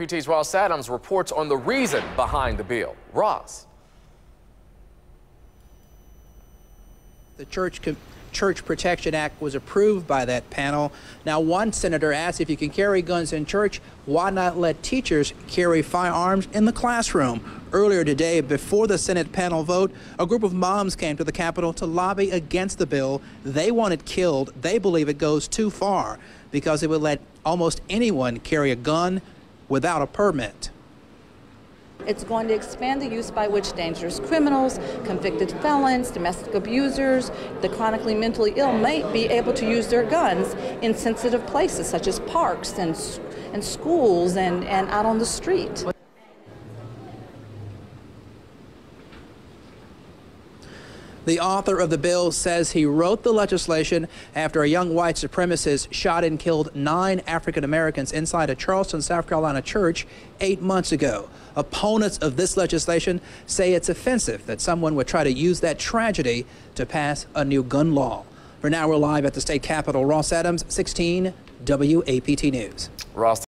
WAPT's Ross Adams reports on the reason behind the bill. Ross. The Church Church Protection Act was approved by that panel. Now, one senator asked if you can carry guns in church, why not let teachers carry firearms in the classroom? Earlier today, before the Senate panel vote, a group of moms came to the Capitol to lobby against the bill. They want it killed. They believe it goes too far because it would let almost anyone carry a gun without a permit. It's going to expand the use by which dangerous criminals, convicted felons, domestic abusers, the chronically mentally ill might be able to use their guns in sensitive places such as parks and, and schools and, and out on the street. The author of the bill says he wrote the legislation after a young white supremacist shot and killed nine African Americans inside a Charleston, South Carolina church eight months ago. Opponents of this legislation say it's offensive that someone would try to use that tragedy to pass a new gun law. For now, we're live at the state capitol. Ross Adams, 16 WAPT News. Ross.